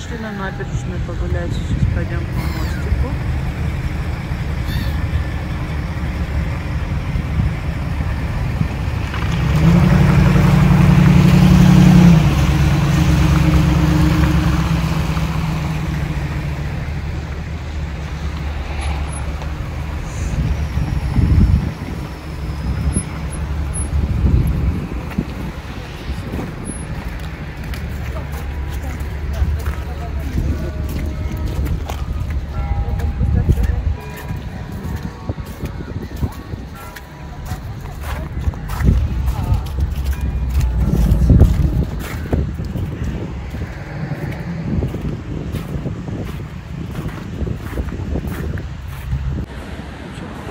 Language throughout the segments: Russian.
Пришли на набережную погулять. Сейчас пойдем по мостику.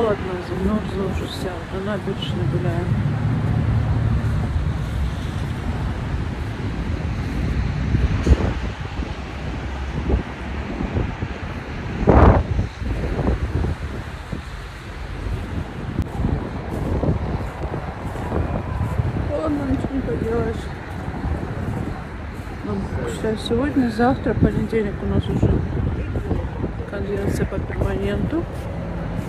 Холодно, замерзла уже. На набережной гуляем. Холодно, ничего не поделаешь. Ну, считай, сегодня, завтра, понедельник у нас уже конвенция по перманенту.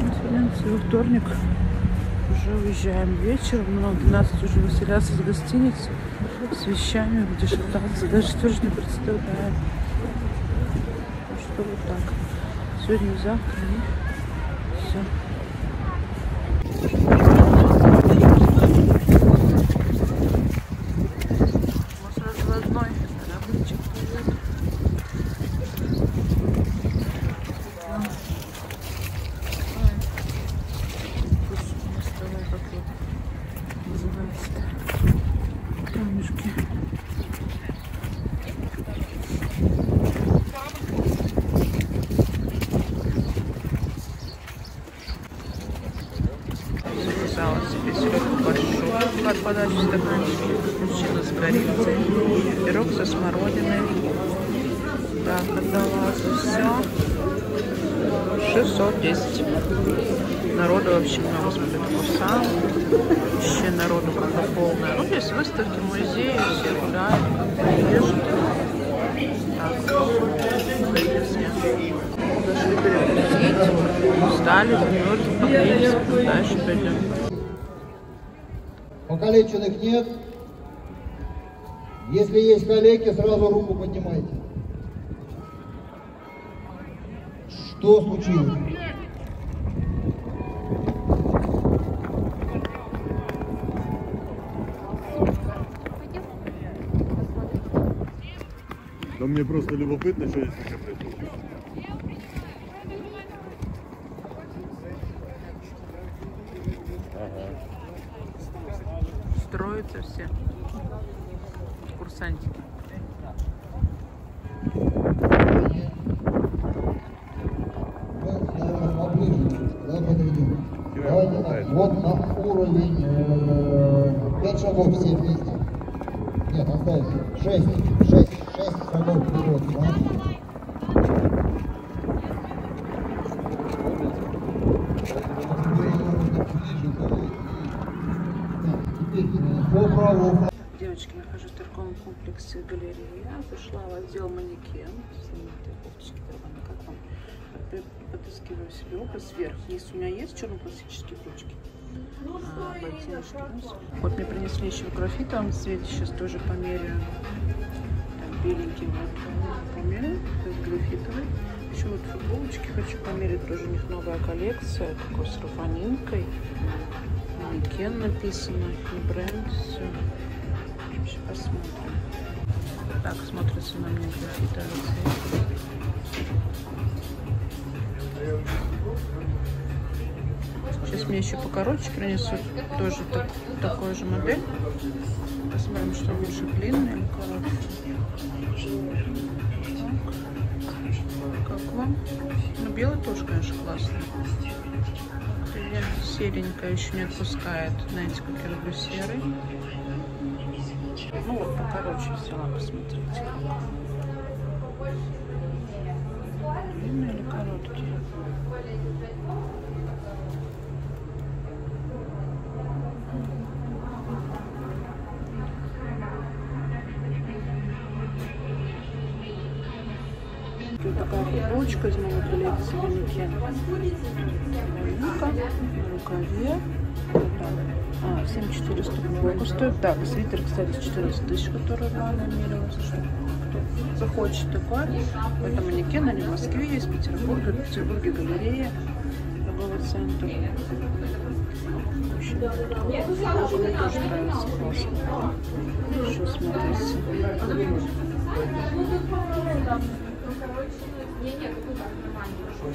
Конференция вторник. Уже уезжаем вечером, но в 12 уже выселяться из гостиницы с вещами, где шататься. Даже тоже не представляю. Ну, Что вот так. Сегодня, Народу как-то полная. Ну, здесь выставки, музеи, все гуляют, ешут. Так, устали, замерзли, погрелись, дальше пойдем. Покалеченных нет. Если есть коллеги, сразу руку поднимайте. Что случилось? Мне просто любопытно, что если ще прийду. Строятся все. Курсантики. Вот на уровень э, 5 шагов все вместе. Нет, оставим. 6. 6. 6 шагов вперед. Раз. Теперь э, по праву Девочки, нахожусь в торговом комплексе галерея. Зашла в отдел манекен. Знаменитые кофточки Дарвана. Как вам? Подыскиваю себе образ вверх. Низ у меня есть черно-классические брючки. А, ботиночки. вниз. Вот мне принесли еще в графитовом цвете. Сейчас тоже померяю. Там беленький вот померяю. То есть графитовый. Еще вот футболочки хочу померить. Тоже у них новая коллекция. Такой с рафанинкой. Манекен написано. Не бренд. Все. Вообще посмотрим. Так смотрится на мне цвет. Сейчас мне еще покороче принесут. Тоже так, такой же модель. Посмотрим, что лучше, длинный или. Так. Как вам? Ну, белый тоже, конечно, классный. Серенькая еще не отпускает. Знаете, как я люблю серый. Ну вот, покороче взяла, посмотрите. Длинный или короткий? Смотрите, вот такая футболочка из новой коллекции манекен. Рукаве. А, 7400 футболка стоит. Так, свитер, кстати, 14 тысяч, который Лана мерилась. Что кто захочет такой. Это манекен, они в Москве есть, в Петербурге, в Петербурге галерея, торговый центр. Тоже мне тоже нравится. Еще смотрите. Какой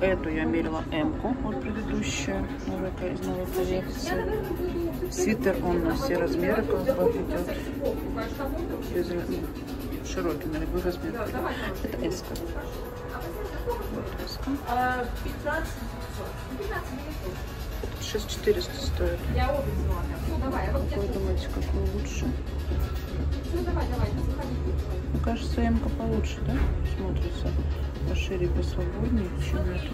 эту я мерила М-ку, вот предыдущая, новая, из новой коллекции. Свитер, он на все размеры как бы идет. Без, ну, широкий, на любой размер. Это S. -ка. Вот S. -ка. 6400 стоит. Какой думаете, какой лучше? Кажется, М-ка получше, да? Смотрится пошире, посвободнее, чем этот.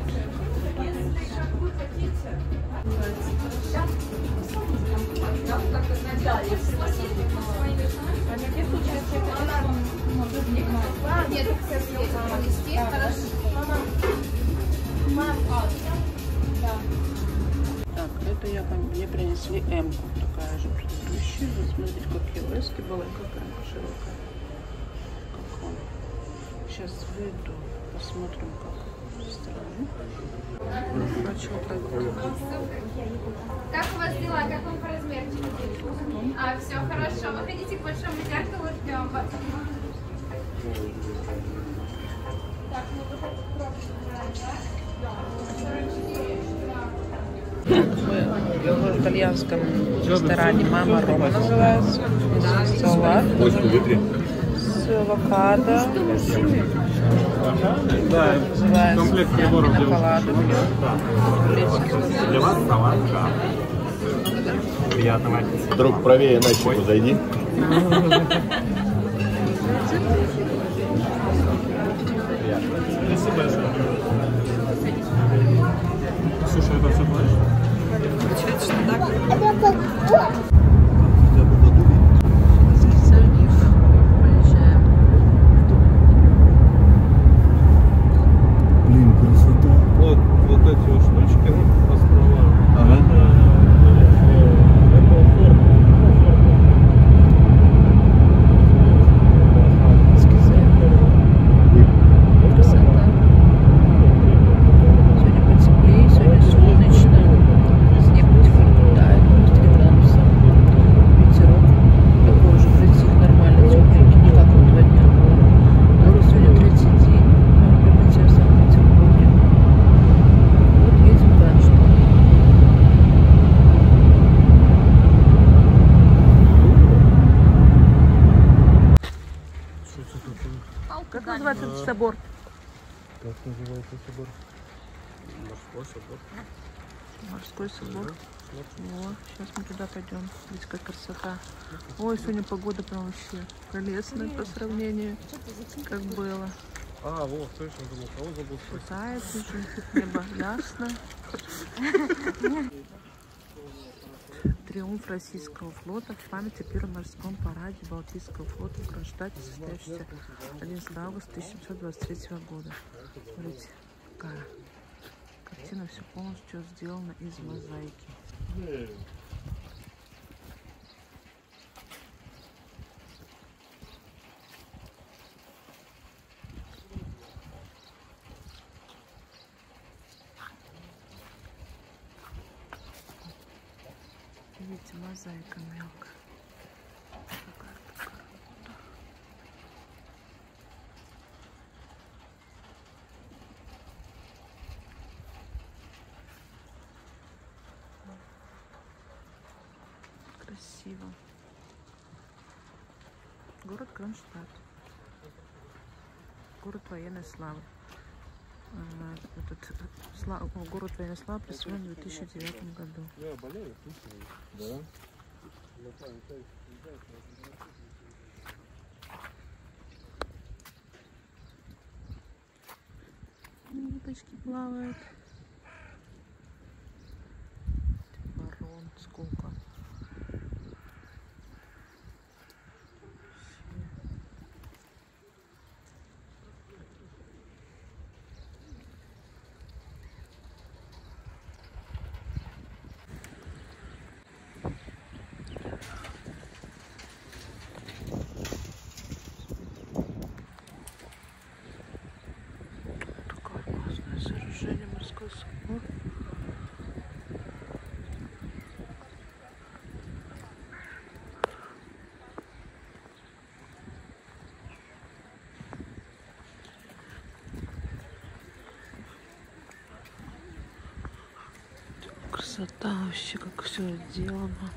Так, это я мне принесли М-ку, такая же предыдущая. Вот смотрите, какие лески была, и какая широкая. Как. Сейчас выйду, посмотрим, как стороны. Как у вас дела? Как вам по размерчику? А, все хорошо. Выходите к большому зеркалу, ждем вас. Так, ну Мы в итальянском ресторане «Мама Рома» называется. Салат с авокадо. Да, Называется комплект приборов для. Для вас салат, да. Приятного аппетита. Друг, правее на щеку зайди. Спасибо. Слушай, это все точно. Блин, красота. Вот, вот эти вот штучки острова. Ага. Сегодня потеплее, сегодня солнечно. Снег потихоньку тает, минус 3 градуса. Ветерок такой уже притих нормально, тепленький, не как вот два дня было. Но сегодня третий день моего прибытия в Санкт-Петербурге. Вот едем в Ганштадт. Как называется этот собор? Как называется собор? Морской собор. Морской собор. О, сейчас мы туда пойдем. Видите, какая красота. Ой, сегодня погода прям вообще прелестная по сравнению, как было. А, вот, точно, думал, кого забыл спросить. Тает уже небо ясно. Триумф российского флота в память о первом морском параде Балтийского флота в Кронштадте, состоявшийся 11 августа 1723 года. Смотрите, какая картина все полностью сделана из мозаики. Видите, мозаика мелкая. Какая красота. Красиво. Город Кронштадт. Город военной славы. А, Этот э, Сла- о, город Переяслав присвоен в 2009 году. Я болею, Да. Уточки плавают. Красота вообще, как все сделано.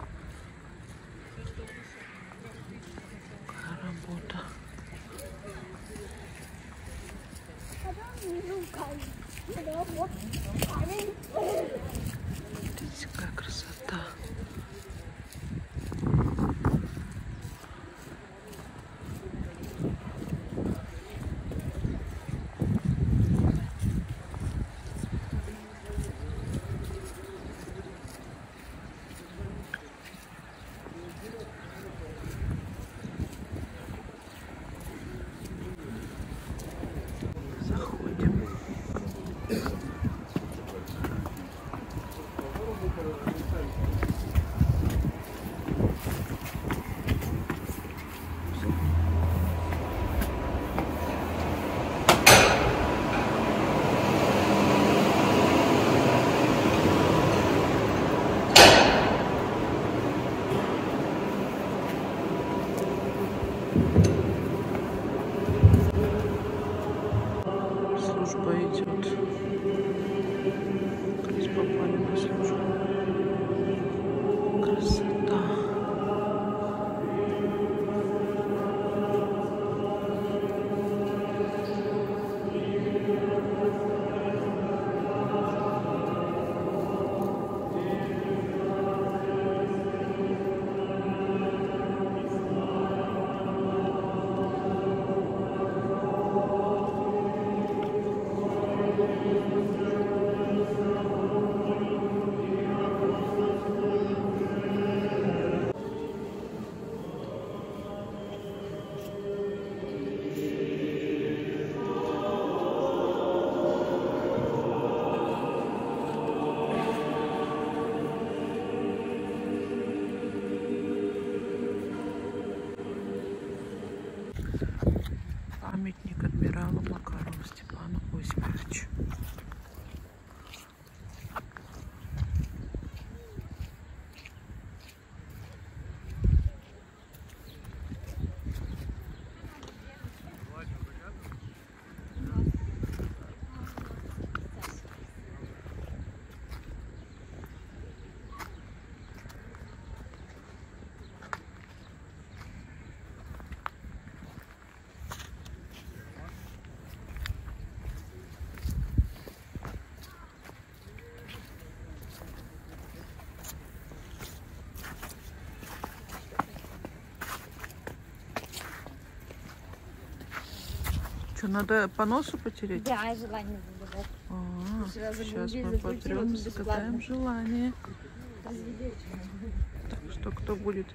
Что, надо по носу потереть? Да, желание загадать. А, Сразу сейчас мы потрем, загадаем желание. Так что кто будет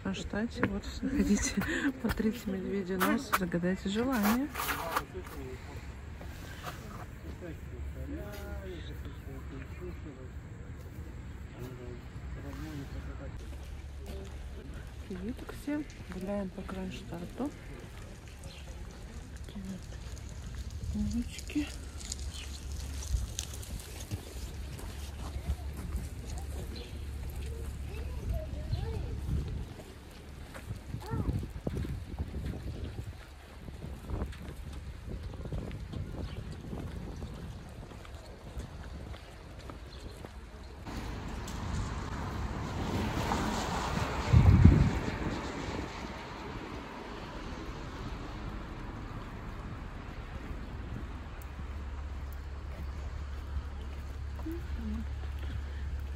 кронштадте, вот заходите, потрите медведя нос, загадайте желание. Привет всем, гуляем по Кронштадту.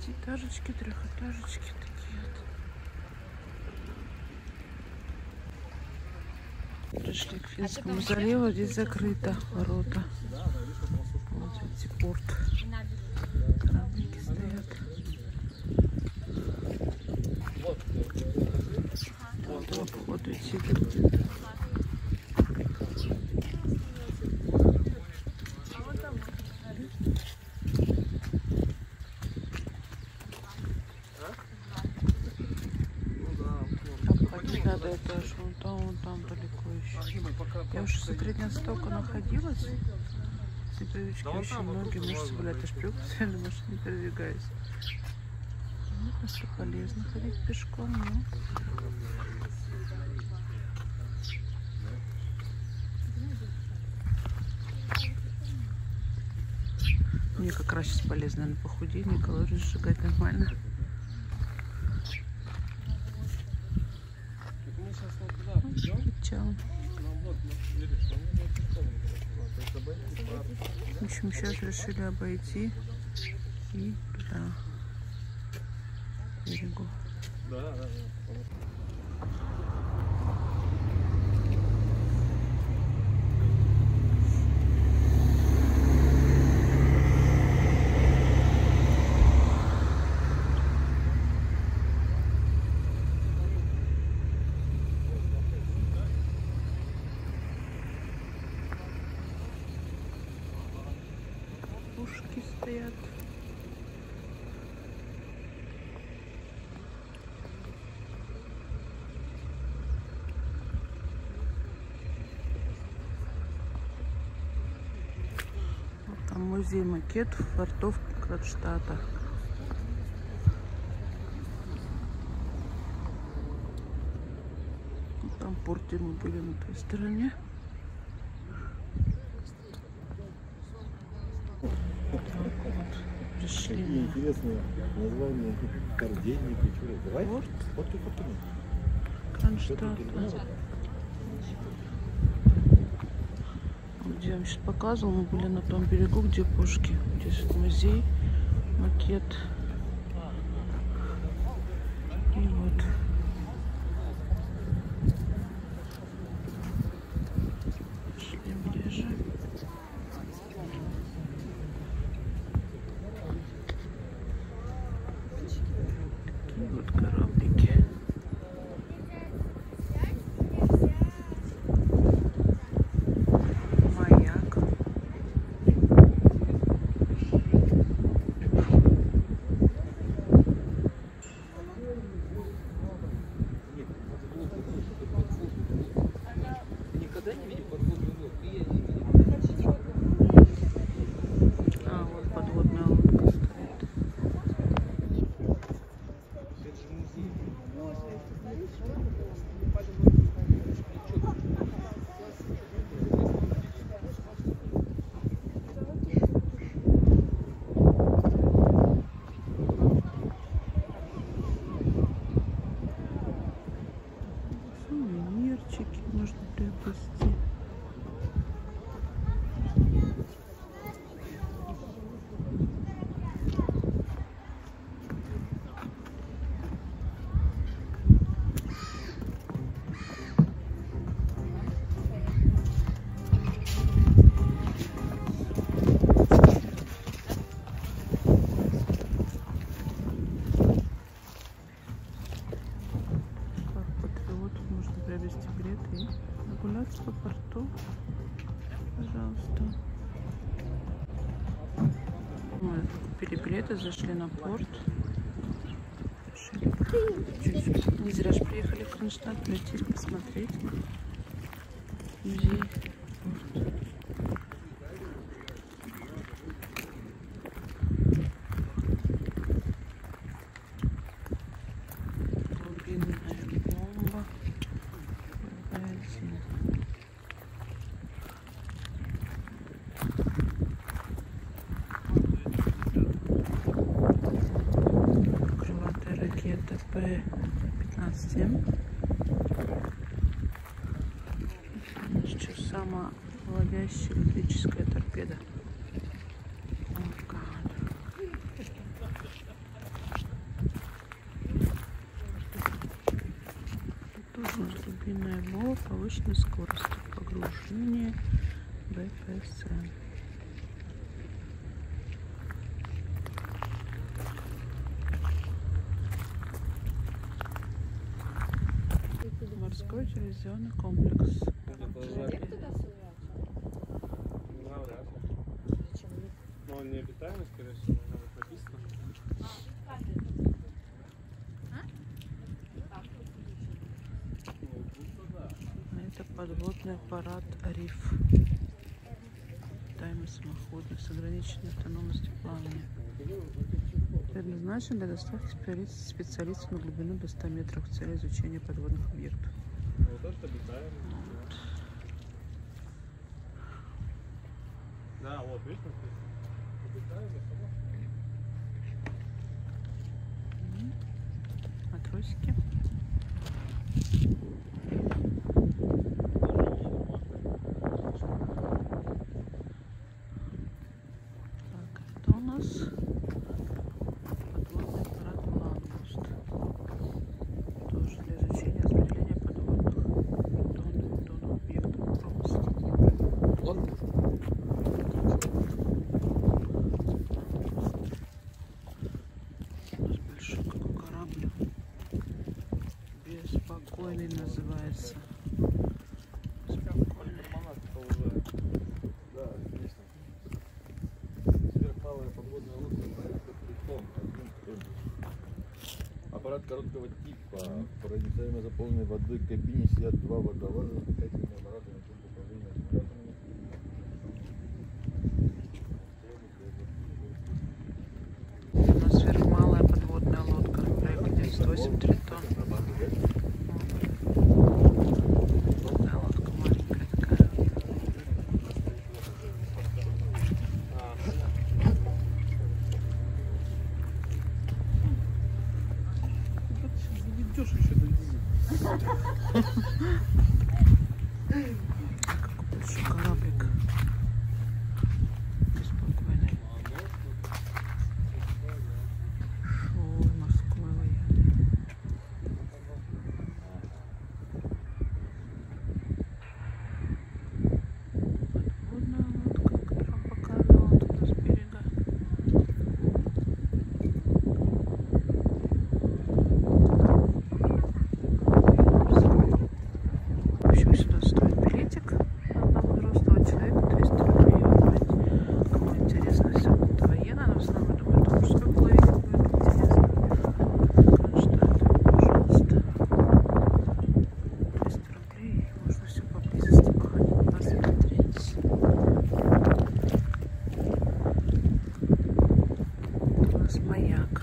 Этажечки, трехэтажечки такие вот. Пришли к Финскому заливу, здесь закрыто ворота. Вот эти порт. Кораблики стоят. Вот по обходу идти будет. Обходить надо это аж вон там, вон там далеко еще. Я уже за три дня столько находилась. С непривычки очень многие мышцы болят. Я ж привык постоянно машине передвигаюсь. Ну, просто полезно ходить пешком, ну. Мне как раз сейчас полезно на похудение, калории сжигать нормально. Мы сейчас вот туда придем, В общем, сейчас решили обойти и туда, к берегу. Да, да, да. Пушки стоят. Вот Там музей макетов фортов Кронштадта. Там порт, где мы были на той стороне. Пришли Какие интересные названия. Кордейник и чего. Давай. порт Вот фото. Кронштадта. Где я вам сейчас показывал, мы были на том берегу, где пушки. Здесь вот музей, макет. И вот. Пошли ближе. Такие вот кораблики. Маяк. Никогда не видел подводную лодку? И я не видел. А, вот подводная лодка стоит. Это же музей. Сувенирчики можно приобрести. Парк патриотов можно приобрести билеты и прогуляться по порту. Пожалуйста. Мы билеты, зашли на порт. Не зря же приехали в Кронштадт, прийти посмотреть музей. Порт. Повышенной скорости погружения БПС. Морской телевизионный комплекс. Но он не обитаемый, скорее всего, надо написано. Ну, будто да. Это подводный аппарат Риф. Тайм самоходный с ограниченной автономностью плавания. Предназначен для доставки специалист- специалистов на глубину до 100 метров в цели изучения подводных объектов. Вот. Да, вот, видишь? Обитаемый самоход. Матросики. Так, это у нас подводный аппарат Лангуст. Тоже для изучения распределения подводных дон, дон объектов пропасти. У нас большой какой корабль. Беспокойный называется. Спокойный. Монашка уже. Да, конечно. Сверхмалая подводная лодка проекта Тритон. Один тонн. Аппарат короткого типа. Проницаемо заполненной воды кабине сидят два водолаза с дыхательными аппаратами пункт управления аккумуляторами. У нас сверхмалая подводная лодка. Проект 98 Тритон. Подводная лодка маленькая такая. Идешь еще до Дизи. Какой большой кораблик. Беспокойный. Шоу морской военный. Подводная лодка, которую показывал туда с берега. В общем, сюда стоит билетик одного взрослого человека 200 рублей. Вот, Кому интересно все это военное, но в основном, я думаю, это мужской половине будет интересно. Конечно, это, пожалуйста. 200 рублей. Можно все поблизости походить, посмотреть. Это у нас маяк.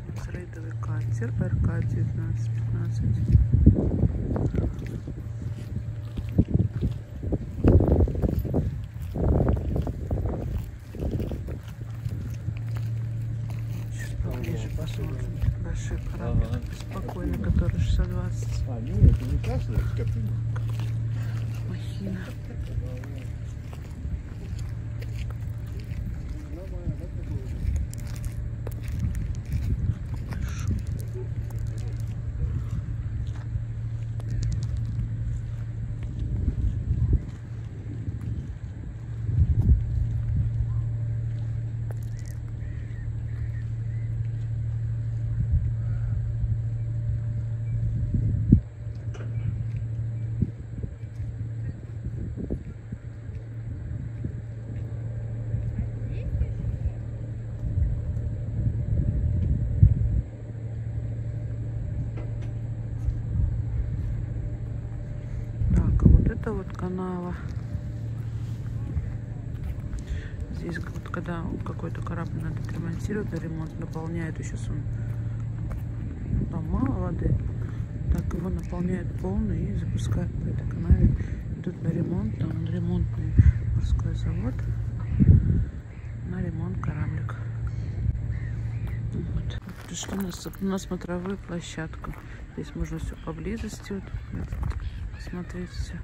У нас рейдовый катер РК 1915. Сейчас поближе посмотрим. Большой корабль, спокойно, который 620 А, нет, это не кашля, это махина. Большой. Так, а вот канава. Здесь вот когда какой-то корабль надо ремонтировать, на ремонт наполняют, и сейчас он там мало воды, так его наполняют полный и запускают по этой канаве. Идут на ремонт, там ремонтный морской завод на ремонт кораблика. Вот. Пришли на, на смотровую площадку. Здесь можно все поблизости вот, посмотреть все.